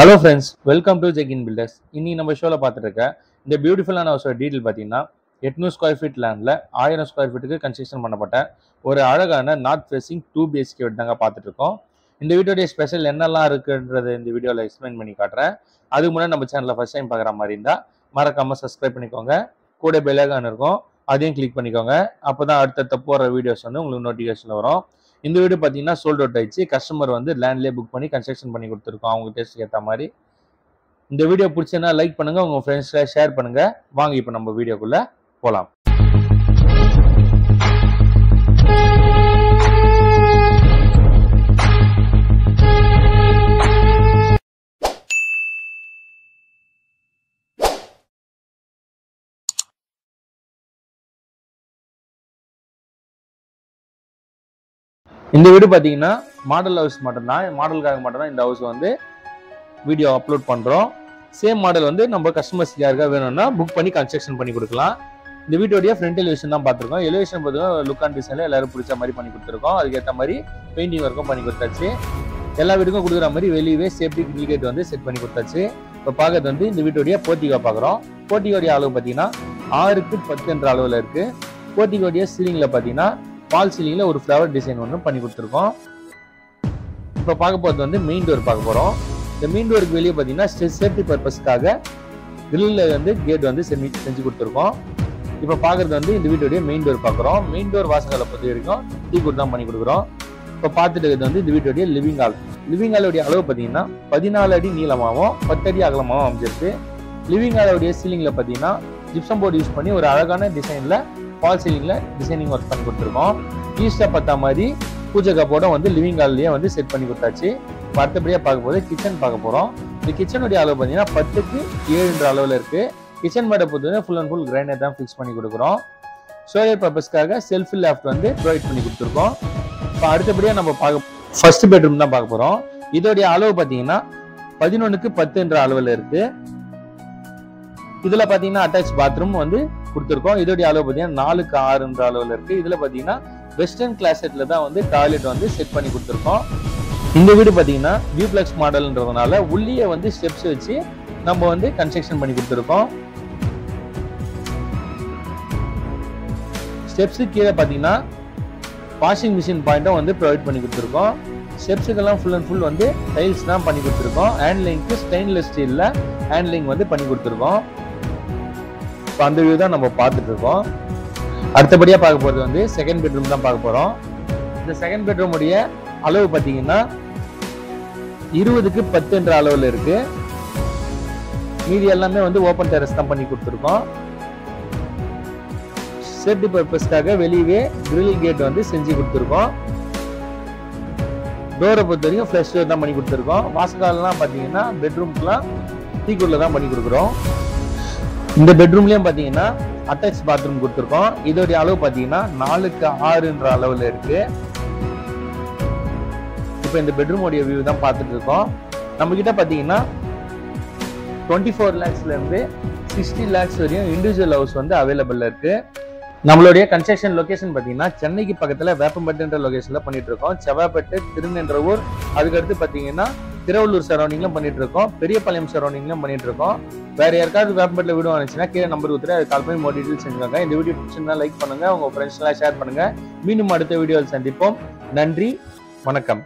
Hello friends welcome to Jegin builders இன்னி நம்ம ஷோவில் பார்த்துட்டு இந்த பியூட்டிஃபுல்லான ஹவுஸோட டீட்டெயில் பார்த்தீங்கன்னா எட்நூறு ஸ்கொயர் ஃபீட் லேண்டில் ஆயிரம் ஸ்கொயர் ஃபீட்டுக்கு கன்ஸ்ட்ரக்ஷன் பண்ணப்பட்ட ஒரு அழகான நார்த் ஃபேஸிங் டூ பிஹெச்கே வீடு தாங்க பார்த்துட்ருக்கோம் இந்த வீடியோடைய ஸ்பெஷல் என்னெல்லாம் இருக்குன்றது இந்த வீடியோவில் எக்ஸ்பிளைன் பண்ணி காட்டுறேன். அதுக்கு முன்னாடி நம்ம சேனலில் ஃபஸ்ட் டைம் பார்க்குற மாதிரி இருந்தால் மறக்காமல் சப்ஸ்கிரைப் பண்ணிக்கோங்க. கூட பெல்லாகான் இருக்கும் அதையும் கிளிக் பண்ணிக்கோங்க. அப்போ தான் அடுத்தடுத்த போகிற வீடியோஸ் வந்து உங்களுக்கு நோட்டிஃபிகேஷன் வரும். இந்த வீடு பார்த்தீங்கன்னா சோல்ட் அவுட் ஆயிடுச்சு. கஸ்டமர் வந்து லேண்ட்லேயே புக் பண்ணி கன்ஸ்ட்ரக்ஷன் பண்ணி கொடுத்துருக்கோம். அவங்க டேஸ்ட்டுக்கு ஏற்ற மாதிரி. இந்த வீடியோ பிடிச்சதுன்னா லைக் பண்ணுங்க. உங்கள் ஃப்ரெண்ட்ஸில் ஷேர் பண்ணுங்கள் வாங்க இப்போ நம்ம வீடியோக்குள்ளே போகலாம் இந்த வீடு பார்த்தீங்கன்னா மாடல் ஹவுஸ் மட்டும்தான் மாடலுக்காக மட்டும்தான் இந்த ஹவுஸ் வந்து வீடியோ அப்லோட் பண்ணுறோம் சேம் மாடல் வந்து நம்ம கஸ்டமர்ஸ் யாருக்கா வேணும்னா புக் பண்ணி கன்ஸ்ட்ரக்ஷன் பண்ணி கொடுக்கலாம். இந்த வீட்டோடைய ஃப்ரண்ட் எலிவேஷன் தான் பார்த்துருக்கோம். எலிவேஷன் பார்த்தீங்கன்னா லுக் அண்ட் டிசைனில் எல்லாரும் பிடிச்ச மாதிரி பண்ணி கொடுத்துருக்கோம். அதுக்கேற்ற மாதிரி பெயிண்டிங் ஒர்க்கும் பண்ணி கொடுத்தாச்சு. எல்லா வீட்டுக்கும் கொடுக்குற மாதிரி வெளியவே சேஃப்டி கிரில் கேட் வந்து செட் பண்ணி கொடுத்தாச்சு. இப்போ பார்க்கறது வந்து இந்த வீட்டுடைய போர்ட்டிகோ பார்க்குறோம். போர்ட்டிகோடைய அளவு பார்த்தீங்கன்னா ஆறுக்கு பத்து என்ற அளவில் இருக்குது போர்ட்டிகோடைய சீலிங்கில் பார்த்தீங்கன்னா பால் சீலிங்கில் ஒரு ஃப்ளவர் டிசைன் ஒன்று பண்ணி கொடுத்துருக்கோம். இப்போ பார்க்க போகிறது வந்து மெயின் டோர் பார்க்க போகிறோம் இந்த மெயின் டோருக்கு வெளியே பார்த்தீங்கன்னா சேஃப்டி பர்பஸ்க்காக கிரில்ல வந்து கேட் வந்து செஞ்சு செஞ்சு கொடுத்துருக்கோம். இப்போ பார்க்குறது வந்து இந்த வீட்டுடைய மெயின் டோர் பார்க்குறோம். மெயின் டோர் வாசகங்களை பொறுத்த வரைக்கும் டீ குட் தான் பண்ணி கொடுக்குறோம். இப்போ பார்த்துட்டு இருக்கிறது வந்து இந்த வீட்டுடைய லிவிங் ஹால் லிவிங் ஹாலுடைய அளவு பார்த்தீங்கன்னா பதினாலு அடி நீளமாகவும் பத்து அடி அகலமாகவும் அமைஞ்சிருக்கு. லிவிங் ஹாலுடைய சீலிங்கில் பார்த்தீங்கன்னா ஜிப்சம் போர்டு யூஸ் பண்ணி ஒரு அழகான டிசைனில் ஃபால் சீலிங்கில் டிசைனிங் ஒர்க் பண்ணி கொடுத்துருக்கோம். ஈஸ்டாக பார்த்தா மாதிரி பூஜை கப்போட வந்து லிவிங் ஹால்லேயே வந்து செட் பண்ணி கொடுத்தாச்சு. அடுத்தபடியாக பார்க்க போது கிச்சன் பார்க்க போகிறோம் இந்த கிச்சனுடைய அளவு பார்த்தீங்கன்னா பத்துக்கு ஏழுன்ற அளவில் இருக்குது கிச்சன் மேடை பொறுத்தவரை ஃபுல் அண்ட் ஃபுல் கிரைண்டர் தான் ஃபிக்ஸ் பண்ணி கொடுக்குறோம். ஸ்டோரேஜ் பர்பஸ்க்காக செல்ஃப் லேஃப்ட் வந்து ப்ரொவைட் பண்ணி கொடுத்துருக்கோம். இப்போ அடுத்தபடியாக நம்ம பார்க்க ஃபர்ஸ்ட் பெட்ரூம் தான் பார்க்க போகிறோம் இதோடைய அளவு பார்த்தீங்கன்னா பதினொன்றுக்கு பத்துன்ற அளவில் இருக்குது இதில் பார்த்தீங்கன்னா அட்டாச் பாத்ரூம் வந்து கொடுத்துருக்கோம். இதோடைய அளவு பார்த்தீங்கன்னா நாலுக்கு ஆறுன்ற அளவில் இருக்குது இதில் பார்த்தீங்கன்னா வெஸ்டர்ன் கிளாசெட்டில் தான் வந்து டாய்லெட் வந்து செட் பண்ணி கொடுத்துருக்கோம். இந்த வீடு பார்த்தீங்கன்னா வியூப்ளெக்ஸ் மாடல்ன்றதுனால உள்ளே வந்து ஸ்டெப்ஸ் வச்சு நம்ம வந்து கன்ஸ்ட்ரக்ஷன் பண்ணி கொடுத்துருக்கோம். ஸ்டெப்ஸு கீழே பார்த்தீங்கன்னா வாஷிங் மிஷின் பாயிண்ட்டும் வந்து ப்ரொவைட் பண்ணி கொடுத்துருக்கோம். ஸ்டெப்ஸுக்கெல்லாம் ஃபுல் அண்ட் ஃபுல் வந்து டைல்ஸ் தான் பண்ணி கொடுத்துருக்கோம். ஹேண்ட்லிங்க்கு ஸ்டெயின்லெஸ் ஸ்டீலில் ஹேண்ட்லிங் வந்து பண்ணி கொடுத்துருக்கோம். இப்போ அந்த வியூ தான் நம்ம பார்த்துட்டு இருக்கோம் அடுத்தபடியாக பார்க்க போகிறது வந்து செகண்ட் பெட்ரூம் தான் பார்க்க போகிறோம் இந்த செகண்ட் பெட்ரூம் உடைய அளவு பார்த்தீங்கன்னா இருபதுக்கு பத்து என்ற அளவில் இருக்கு. மீதி எல்லாமே வந்து ஓப்பன் டெரஸ் தான் பண்ணி கொடுத்துருக்கோம். சேஃப்டி பர்பஸ்க்காக வெளியவே கிரில் கேட் வந்து செஞ்சு கொடுத்துருக்கோம். டோரை பொறுத்த வரைக்கும் ஃப்ளஷ் டோர் தான் பண்ணி கொடுத்துருக்கோம். வாசகாலெலாம் பார்த்தீங்கன்னா பெட்ரூம்க்குலாம் டீக்குள்ள தான் பண்ணி கொடுக்குறோம். இந்த பெட்ரூம்லயும் பார்த்தீங்கன்னா அட்டாச் பாத்ரூம் கொடுத்துருக்கோம். இதோடைய அளவு பார்த்தீங்கன்னா நாலுக்கு ஆறுன்ற அளவில் இருக்கு. இப்போ இந்த பெட்ரூமோடைய வியூ தான் பார்த்துட்டு இருக்கோம். நம்ம கிட்ட பார்த்தீங்கன்னா டுவெண்ட்டி ஃபோர் லேக்ஸ்லேருந்து சிக்ஸ்டி லேக்ஸ் வரையும் இண்டிவிஜுவல் ஹவுஸ் வந்து அவைலபிள் இருக்கு. நம்மளுடைய கன்ஸ்ட்ரக்ஷன் லொகேஷன் பார்த்தீங்கன்னா சென்னைக்கு பக்கத்தில் வேப்பம்பட்டுன்ற லொகேஷனில் பண்ணிட்டு இருக்கோம். செவ்வாப்பட்டு திருநென்றவூர். அதுக்கடுத்து பார்த்தீங்கன்னா திருவள்ளூர் சரௌண்டிங்லாம் பண்ணிட்டு இருக்கோம் பெரியபாளையம் சரௌண்டிங்லாம் பண்ணிட்டு இருக்கோம் வேற யாருக்காவது வேப்பம்பட்டில் வீடு வந்துச்சுன்னா கீழே நம்பர் கொடுத்துட்டு அது கால் பண்ணி மோர் டீட்டெயில்ஸ் செஞ்சுக்கோங்க இந்த வீடியோ பிடிச்சிருந்தா லைக் பண்ணுங்க. உங்க ஃப்ரெண்ட்ஸ்லாம் ஷேர் பண்ணுங்க. மீண்டும் அடுத்த வீடியோவில் சந்திப்போம். நன்றி. வணக்கம்.